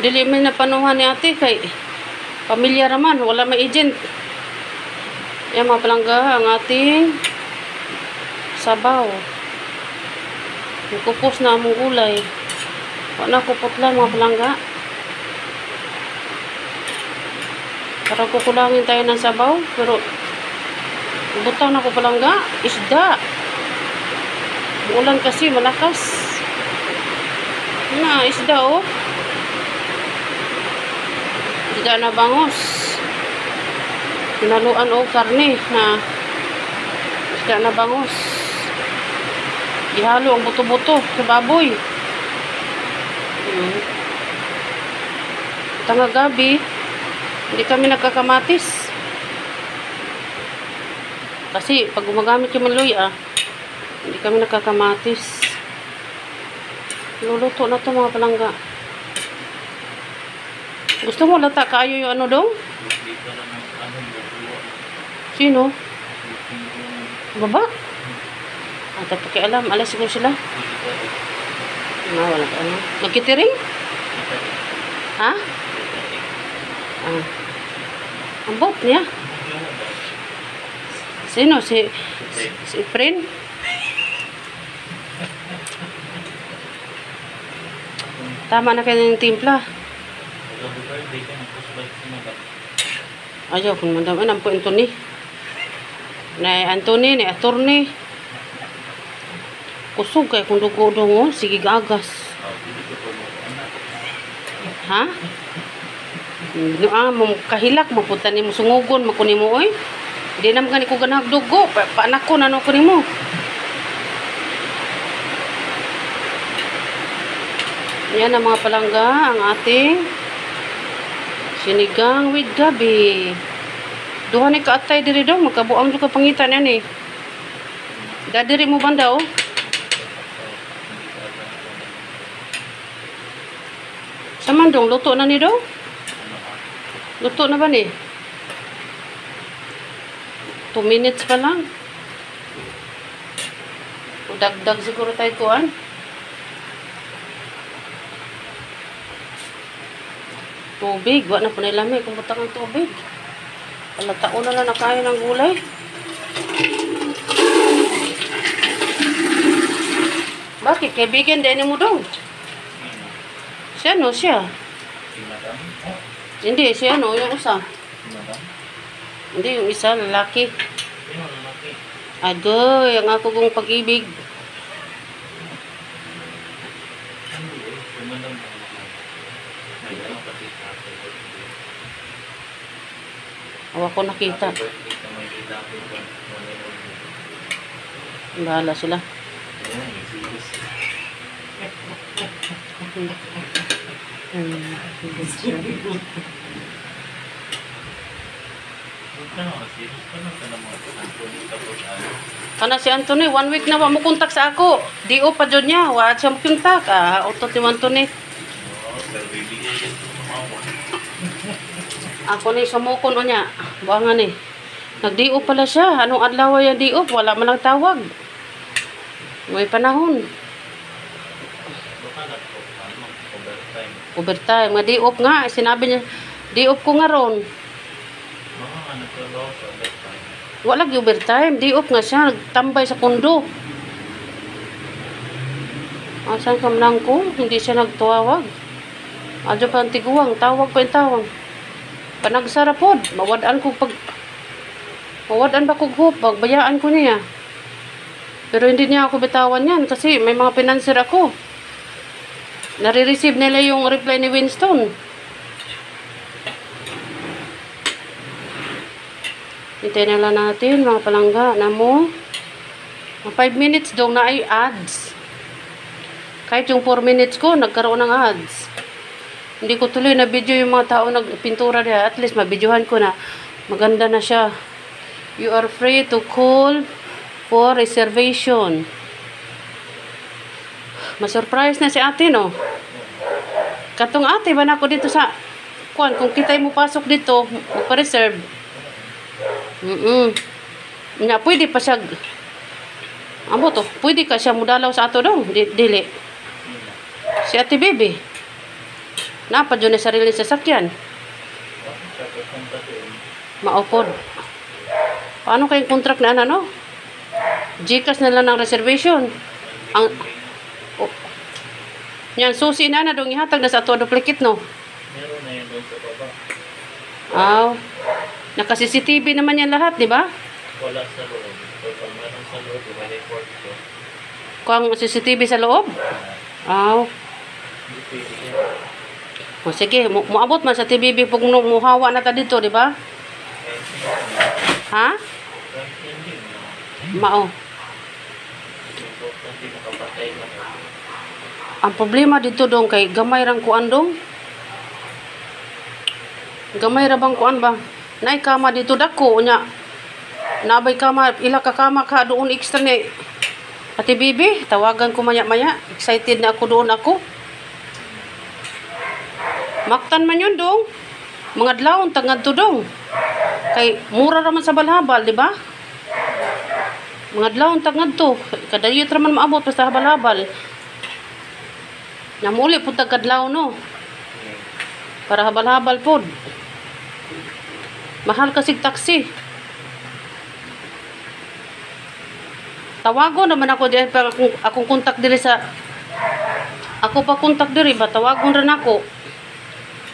Dili man na panuhan ni ate kay pamilya raman, wala may agent. Yan mga palangga, ang ating sabaw. Nagkupos na among gulay. Wala kupot lang mga palangga. Para kukulangin tayo ng sabaw, pero butang na ko palangga, isda. Ulan kasi malakas. Na, isda oh. Isda na bangos. Pinaluan o karne na isda na bangos. Ihalo ang buto-buto sa baboy. Hmm. Tanga gabi, hindi kami nagkakamatis. Kasi pag gumagamit yung maluya, hindi kami nagkakamatis. Luluto na to mga palangga. Gusto mo lata kayo yung ano dong? Ang. Sino? Baba? Ah, tayo pakialam. Alas siguro sila. Ah, wala ka ano. Nagkitiring? Ha? Ah. Ang bot niya. Sino? Si, si, si Prin? Tama na kayo ng timpla. Ayaw, kung madam, anam po Anthony. Na Anthony, ni attorney. Kusog kay kung dugo dungo, sige gagas. Ha? No, ah, mo kahilak mo punta ni mo sungugon makuni mo oy. Di naman gani ko ganag dugo, pa, paanak ko nano ko nimo. Yan ang mga palangga, ang ating sinigang with gabi. Duha ni kaatay diri daw, magkabuang jud ka pangitan yan eh. Dadiri mo banda oh. Samandong, luto na ni daw? Luto na ba ni? 2 minutes pa lang. Dagdag siguro tayo kuan. Tubig. Wa na po nilami kung butang ang tubig. Palatao na lang na kaya ng gulay. Bakit? Kaibigan din mo daw. Siya no, siya. Hindi, siya no, yung isa. Hindi, yung isa, lalaki. Agoy, ang ako kong pag-ibig. Awa ko nakita. Bahala sila. Kana si Anthony, one week na wa mo kontak sa ako. Di o pa dyan niya, wa siya mo kontak. Ah, auto ti Anthony. Ako ni sumukon o niya. Buwangan ni. Nag-DO pala siya. Anong adlaw yung DO? Wala man lang tawag. May panahon. Overtime. Nga di-off nga. Sinabi niya, di-off ko nga ron. Wala yung overtime. Di-off nga siya. Nagtambay sa kundo. Asan ka man ko? Hindi siya nagtuwawag. Adyo pa ang tiguang. Tawag pa yung tawag. Panagsara pod. Mawadaan ko pag... Mawadaan ba kong hope? Pagbayaan ko niya. Pero hindi niya ako bitawan yan kasi may mga pinanser ako. Nare-receive nila yung reply ni Winston. Hintayin na natin mga palangga na mo. 5 minutes daw na ay ads. Kahit yung 4 minutes ko, nagkaroon ng ads. Hindi ko tuloy na video yung mga tao nagpintura niya. At least mabidyohan ko na maganda na siya. You are free to call for reservation. Ma-surprise na si ate, no? Katong ate, ba na ako dito sa... Kuan, kung kita'y mo pasok dito, magpa-reserve. Mm-mm. Nga, pwede pa siya... Amo to, pwede ka siya mudalaw sa ato daw. Di, dili. Si ate baby. Napa dyan na sarili. Sa doon. Maupod. Paano kayong contract na ano? Gcash na lang ng reservation. Ang oh. Yan, susi na na dong ihatag na sa ato duplicate no. Meron na yun doon sa baba. Aw. Naka CCTV naman yan lahat, di ba? Wala sa loob. Pag meron sa loob, i-report ko. Kung CCTV sa loob. Aw. Hindi pwede yan. O sige, mu muabot man sa TVB pag mu- muhawa na ta dito, di ba? Ha? Mao. Ang problema dito dong kay gamay rang kuan dong. Gamay ra bang kuan ba? Nay kama dito dako nya. Nabay kama ila ka kama ka doon extra ni Ate Bibi, tawagan ko maya-maya. Excited na ako doon ako. Maktan man yun dong. Mga dlaon tangad to dong. Kay mura raman sa balhabal, di ba? Mga dlaon tangad to. Kadayot raman maabot pa sa habal-habal. Namuli po tagkadlaw no. Para habal-habal pod. Mahal kasig taxi. Tawago naman ako diyan para akong, akong kontak diri sa ako pa kontak diri ba tawagon rin ako.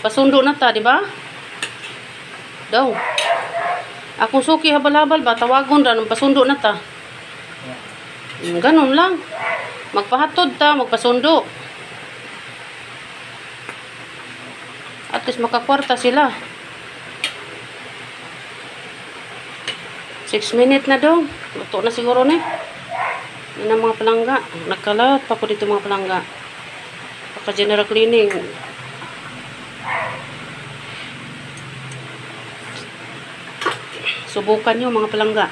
Pasundo na ta, di ba? Daw. Akong suki habal-habal ba tawagon ra pasundo na ta. Mm, Ganun lang. Magpahatod ta, magpasundo. At least makakwarta sila. 6 minutes na daw. Luto na siguro ni. Yan ang mga palangga. Nagkalat pa ko dito mga palangga. Pagka general cleaning. Subukan nyo mga palangga.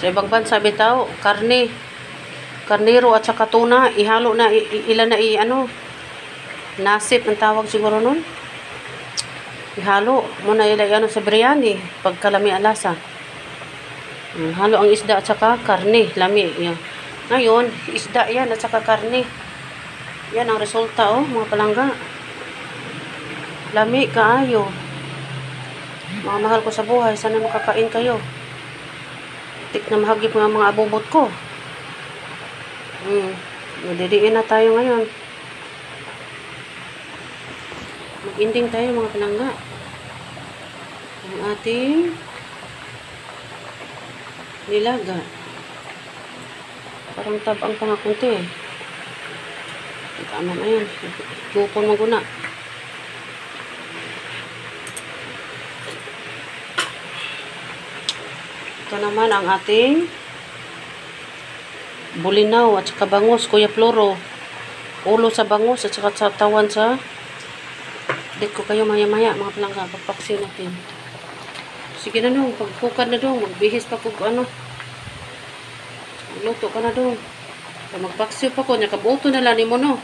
Sa ibang bansa bitaw, karne, karnero at saka tuna, ihalo na, ilan na i, ano, nasip ang tawag siguro nun. Ihalo, muna ila ano sa biryani, pagkalami alasa. Mm, Halo ang isda at saka karne, lami. Yan. Ngayon, isda yan at saka karne. Yan ang resulta, oh, mga palangga. Lami, kaayo. Mga mahal ko sa buhay, sana makakain kayo. Tik na mahagip nga mga abubot ko. Hmm. Madiriin na tayo ngayon. Mag-ending tayo mga palangga. Ang ating nilaga. Parang tabang pa nga kunti eh. Tama na yan. Gupon mo guna. Ito naman ang ating bulinaw at saka bangus, Kuya Floro. Ulo sa bangus at saka sa tawan sa Dito ko kayo maya-maya mga palangga. Pagpaksi natin. Sige na dong. Pagpukad na dong. Magbihis pa kung ano. Luto ka na dong. Magpaksi pa ko. Nakabuto na lang mo no.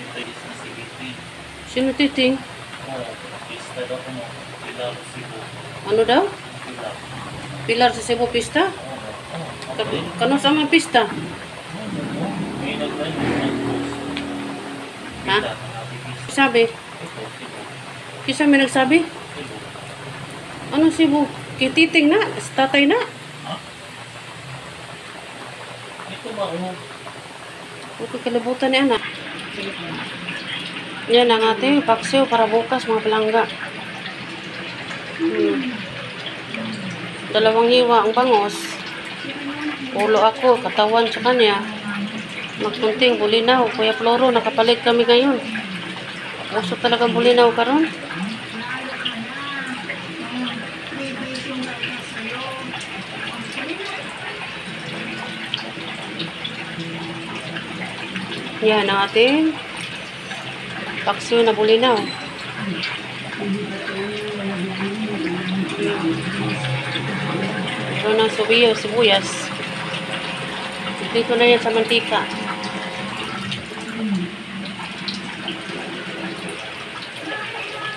Ito is na si Vicky. Sino titing? Oo. Pista daw ko mo. Pilar Cebu. Ano daw? Pilar. Pilar sa Cebu Pista? Oo. Ka- Kano sa mga pista? May nag-live ng post. Ha? Pilar, nakapipista. Sabi. Ito, Cebu. Kisa may nagsabi? Cebu. Ano Cebu? Kititing na. Sa tatay na. Ha? Ito ba, oh? Okay, kalibutan ni anak. Yan ang ating paksiw para bukas mga palangga. Hmm. Dalawang hiwa ang bangos. Ulo ako, katawan sa kanya. Magkunting bulinaw. Kuya Floro, nakapalit kami ngayon. Uso talagang bulinaw karon. Yan ang ating paksiw na bulinaw. Ito ng subiyo, sibuyas. Dito na yan sa mantika.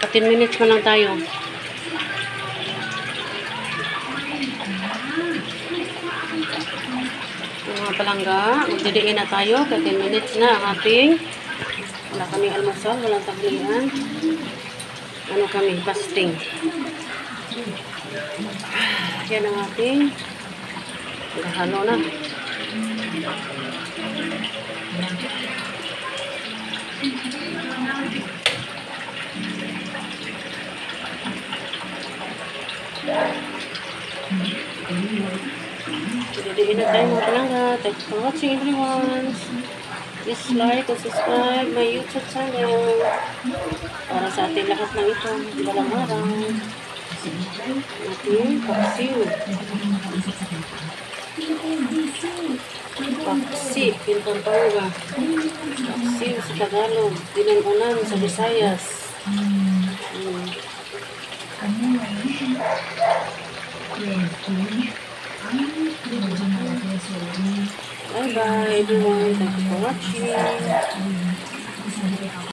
Pa 10 minutes man lang tayo. Mga palangga, magdidiin na tayo. 15 minutes na ang ating wala kami almusal, walang tanghalian. Ano kami, fasting. Yan ang ating halo na. Didiin na tayo mga palangga. Thanks for watching everyone. Please like and subscribe my YouTube channel. Para sa ating lahat ng ito, walang araw. Ating paksiw. Paksi, Pintampangan. Paksiw sa Tagalog. Dinan-unan sa Visayas. Hmm. Bye bye everyone. Thank you for watching.